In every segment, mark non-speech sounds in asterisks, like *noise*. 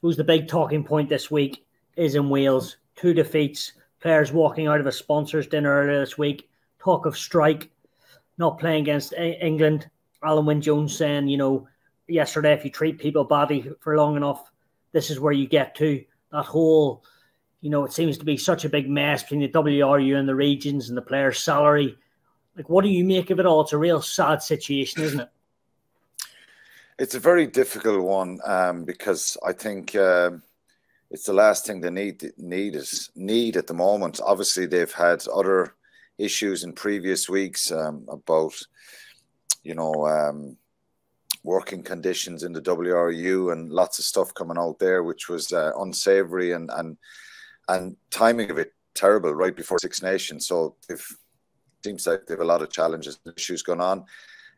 suppose the big talking point this week is in Wales. Two defeats, players walking out of a sponsors' dinner earlier this week. Talk of strike, not playing against England. Alun Wyn Jones saying, you know, yesterday, if you treat people badly for long enough, this is where you get to. That whole, you know, it seems to be such a big mess between the WRU and the regions and the players' salary. Like, what do you make of it all? It's a real sad situation, isn't it? It's a very difficult one um, because I think uh, it's the last thing they need need is need at the moment. Obviously, they've had other issues in previous weeks um, about you know um, working conditions in the WRU and lots of stuff coming out there, which was uh, unsavory and and and timing of it terrible right before Six Nations. So it seems like they have a lot of challenges and issues going on.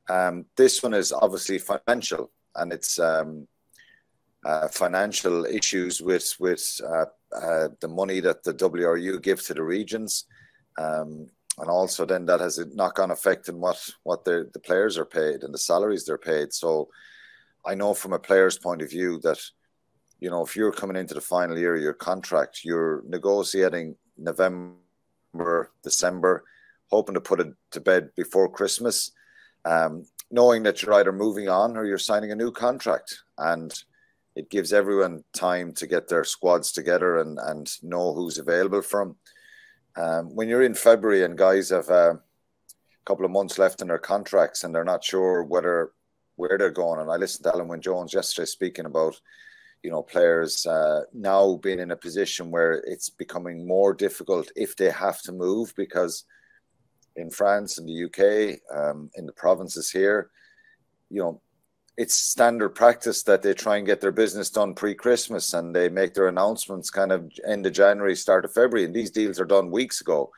Um, this one is obviously financial, and it's um, uh, financial issues with with uh, uh, the money that the WRU give to the regions. Um, and also then that has a knock-on effect on what what the the players are paid and the salaries they're paid. So I know from a player's point of view that you know if you're coming into the final year of your contract, you're negotiating November, December, hoping to put it to bed before Christmas, um, knowing that you're either moving on or you're signing a new contract, and it gives everyone time to get their squads together and and know who's available from. Um, when you're in February and guys have uh, a couple of months left in their contracts and they're not sure whether where they're going, and I listened to Alun Wyn Jones yesterday speaking about you know players uh, now being in a position where it's becoming more difficult if they have to move because in France in the UK, um, in the provinces here, you know, it's standard practice that they try and get their business done pre-Christmas and they make their announcements kind of end of January, start of February, and these deals are done weeks ago.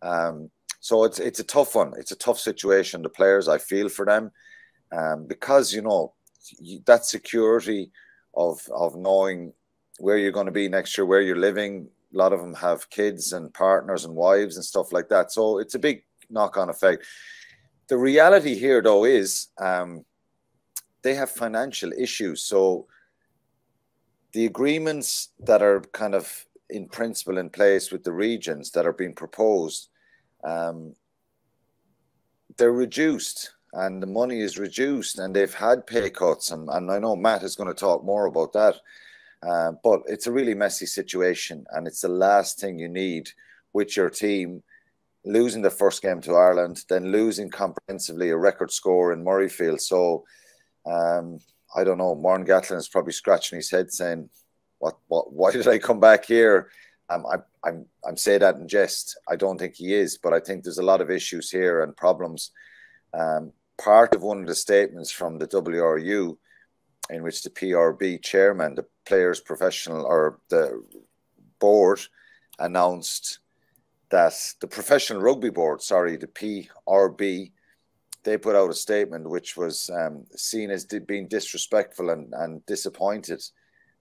Um, so it's it's a tough one. It's a tough situation. The players, I feel for them, um, because you know that security of of knowing where you're going to be next year, where you're living. A lot of them have kids and partners and wives and stuff like that. So it's a big knock-on effect. The reality here, though, is. Um, they have financial issues. So the agreements that are kind of in principle in place with the regions that are being proposed, um, they're reduced and the money is reduced and they've had pay cuts. And, and I know Matt is going to talk more about that. Uh, but it's a really messy situation and it's the last thing you need with your team losing the first game to Ireland, then losing comprehensively a record score in Murrayfield. So um, I don't know. Warren Gatland is probably scratching his head, saying, "What? What? Why did I come back here?" Um, I, I'm I'm saying that in jest. I don't think he is, but I think there's a lot of issues here and problems. Um, part of one of the statements from the WRU, in which the PRB chairman, the players' professional or the board, announced that the professional rugby board, sorry, the PRB, they put out a statement which was um, seen as being disrespectful and, and disappointed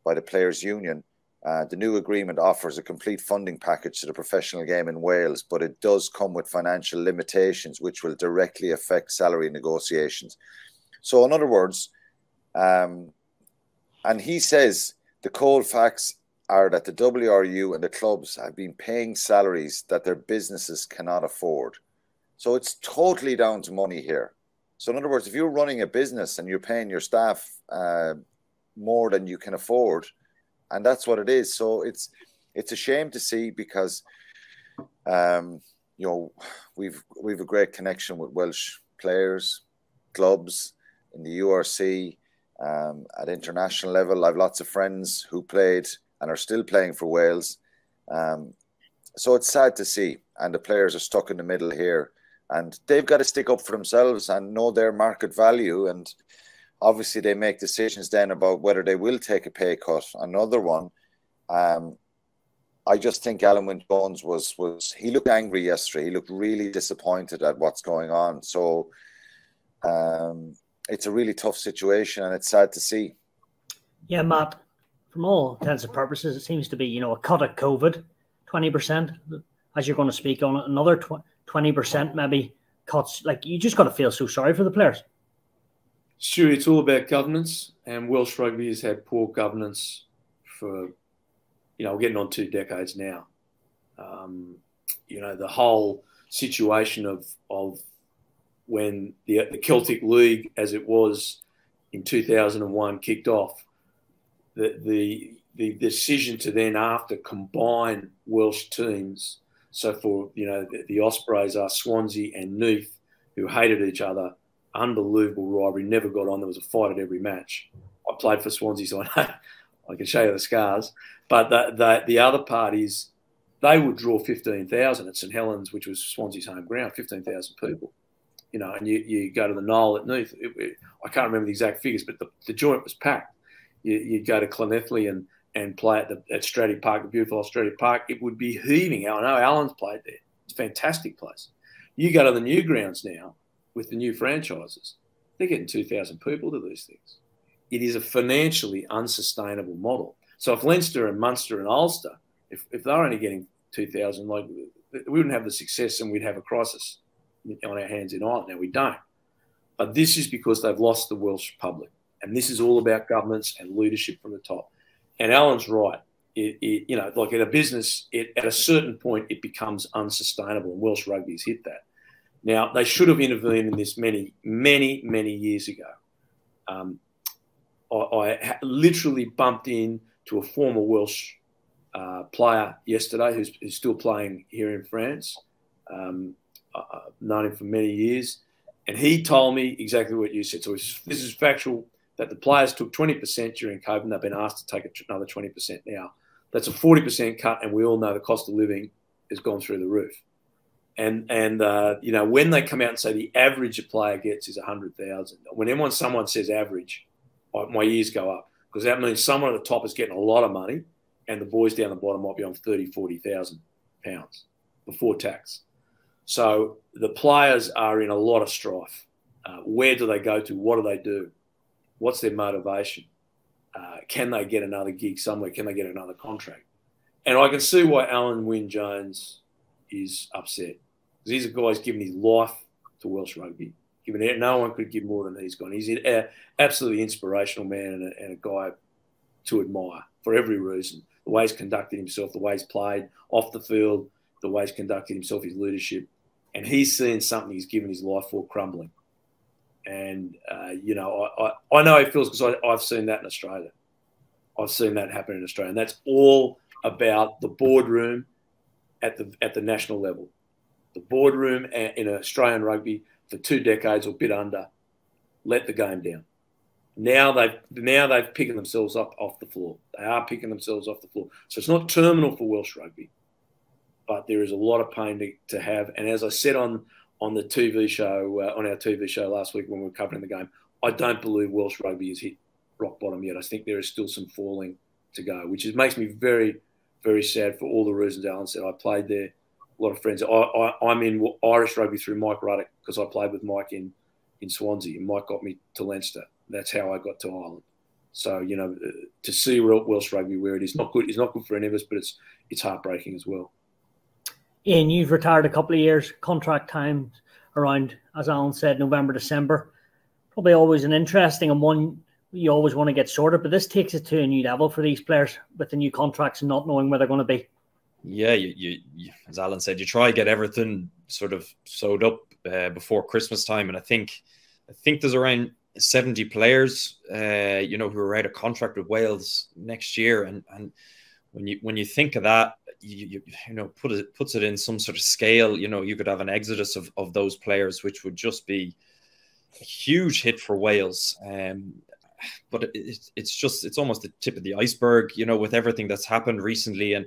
by the players' union. Uh, the new agreement offers a complete funding package to the professional game in Wales, but it does come with financial limitations which will directly affect salary negotiations. So, in other words, um, and he says the cold facts are that the WRU and the clubs have been paying salaries that their businesses cannot afford. So it's totally down to money here. So in other words, if you're running a business and you're paying your staff uh, more than you can afford, and that's what it is. So it's it's a shame to see because um, you know we've we've a great connection with Welsh players, clubs in the URC um, at international level. I've lots of friends who played and are still playing for Wales. Um, so it's sad to see, and the players are stuck in the middle here and they've got to stick up for themselves and know their market value and obviously they make decisions then about whether they will take a pay cut another one um, I just think Alun Wyn Jones was was he looked angry yesterday. He looked really disappointed at what's going on. So um, it's a really tough situation, and it's sad to see. Yeah, Matt. From all intents and purposes, it seems to be you know a cut of COVID, twenty percent, as you're going to speak on it. Another tw- 20% maybe cuts. Like you just got to feel so sorry for the players. Stu, it's all about governance, and Welsh rugby has had poor governance for, you know, getting on two decades now. Um, you know, the whole situation of of when the, the Celtic League, as it was in 2001, kicked off, the, the the decision to then after combine Welsh teams. So for you know the, the Ospreys are Swansea and Neath, who hated each other, unbelievable rivalry, never got on. There was a fight at every match. I played for Swansea, so I know *laughs* I can show you the scars. But the the, the other part is they would draw fifteen thousand at St Helens, which was Swansea's home ground, fifteen thousand people. You know, and you, you go to the Gnoll at Neath. It, it, I can't remember the exact figures, but the, the joint was packed. You, would go to Llanelli and and play at the at Stradey Park, the beautiful Stradey Park, it would be heaving. I know Alan's played there. It's a fantastic place. You go to the new grounds now with the new franchises, they're getting 2,000 people to these things. It is a financially unsustainable model. So if Leinster and Munster and Ulster, if, if they're only getting 2,000, like we wouldn't have the success and we'd have a crisis on our hands in Ireland. Now we don't. But this is because they've lost the Welsh public. And this is all about governments and leadership from the top. And Alan's right. It, it, you know, like in a business, it, at a certain point, it becomes unsustainable, and Welsh rugby's hit that. Now, they should have intervened in this many, many, many years ago. Um, I, I, literally bumped into a former Welsh uh, player yesterday who's, who's, still playing here in France. Um, I've known him for many years, and he told me exactly what you said. So this is factual that the players took 20% during COVID and they've been asked to take another 20% now. That's a 40% cut, and we all know the cost of living has gone through the roof. And and uh, you know when they come out and say the average a player gets is 100,000, whenever someone says average, my ears go up because that means someone at the top is getting a lot of money, and the boys down the bottom might be on 30, 40,000 pounds before tax. So the players are in a lot of strife. Uh, where do they go to? What do they do? What's their motivation? Uh, can they get another gig somewhere? Can they get another contract? And I can see why Alun Wyn Jones is upset he's a guy who's given his life to Welsh rugby. Given it, no one could give more than he's gone. He's an absolutely inspirational man and a, and a guy to admire for every reason. The way he's conducted himself, the way he's played off the field, the way he's conducted himself, his leadership, and he's seen something he's given his life for crumbling. And, uh, you know, I, I, I, know it feels because I've seen that in Australia. I've seen that happen in Australia. And that's all about the boardroom at the, at the national level. The boardroom in Australian rugby for two decades or bit under let the game down. Now they've now they've picking themselves up off the floor. They are picking themselves off the floor. So it's not terminal for Welsh rugby, but there is a lot of pain to, to have. And as I said on on the TV show uh, on our TV show last week when we were covering the game. I don't believe Welsh rugby has hit rock bottom yet. I think there is still some falling to go, which is, makes me very, very sad for all the reasons Alan said. I played there, a lot of friends. I, am in Irish rugby through Mike Ruddock because I played with Mike in, in Swansea, and Mike got me to Leinster. That's how I got to Ireland. So you know, uh, to see Welsh rugby where it is not good, it's not good for any of us, but it's it's heartbreaking as well. Ian, you've retired a couple of years, contract time around, as Alan said, November, December. Probably always an interesting and one you always want to get sorted, but this takes it to a new level for these players with the new contracts and not knowing where they're going to be. Yeah, you, you, you as Alan said, you try to get everything sort of sewed up uh, before Christmas time, and I think, I think there's around 70 players, uh, you know, who are out of contract with Wales next year, and and when you when you think of that, you, you, you know put it puts it in some sort of scale. You know, you could have an exodus of, of those players, which would just be a huge hit for Wales. Um, but it, it, it's just it's almost the tip of the iceberg, you know, with everything that's happened recently, and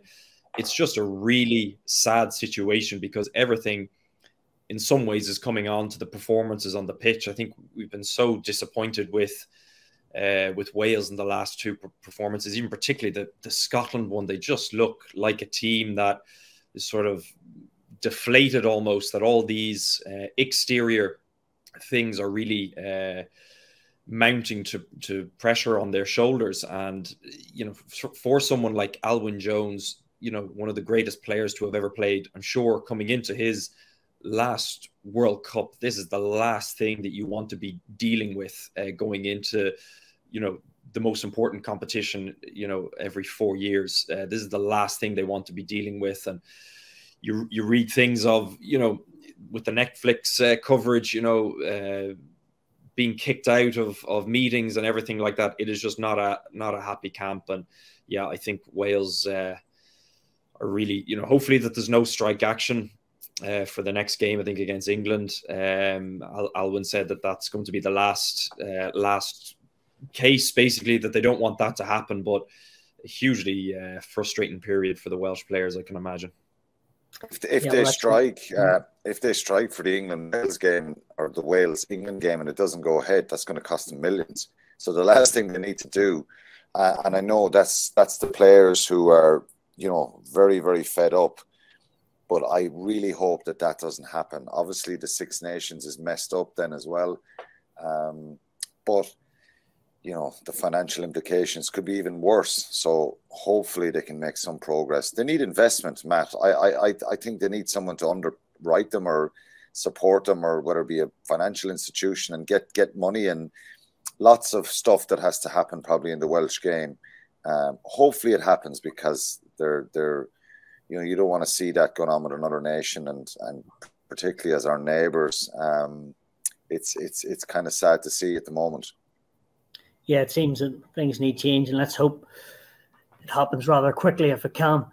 it's just a really sad situation because everything in some ways is coming on to the performances on the pitch. I think we've been so disappointed with uh, with Wales in the last two performances, even particularly the, the Scotland one. They just look like a team that is sort of deflated almost, that all these uh, exterior things are really uh, mounting to, to pressure on their shoulders. And, you know, for, someone like Alun Wyn Jones, you know, one of the greatest players to have ever played, I'm sure coming into his last World Cup, this is the last thing that you want to be dealing with uh, going into you know, the most important competition, you know, every four years. Uh, this is the last thing they want to be dealing with, and you you read things of you know with the Netflix uh, coverage, you know, uh, being kicked out of of meetings and everything like that. It is just not a not a happy camp, and yeah, I think Wales uh, are really, you know, hopefully that there's no strike action. Uh, for the next game, I think against England, um, Al- Alun Wyn said that that's going to be the last uh, last case, basically that they don't want that to happen. But hugely uh, frustrating period for the Welsh players, I can imagine. If, if yeah, they well, strike, uh, if they strike for the England Wales game or the Wales England game, and it doesn't go ahead, that's going to cost them millions. So the last thing they need to do, uh, and I know that's that's the players who are you know very very fed up, but I really hope that that doesn't happen. Obviously, the Six Nations is messed up then as well, um, but you know the financial implications could be even worse. So hopefully they can make some progress. They need investment, Matt. I I I think they need someone to underwrite them or support them, or whether it be a financial institution and get get money and lots of stuff that has to happen probably in the Welsh game. Um, hopefully it happens because they're they're you know you don't want to see that going on with another nation and and particularly as our neighbours. Um, it's it's it's kind of sad to see at the moment yeah, it seems that things need change, and let's hope it happens rather quickly if it can.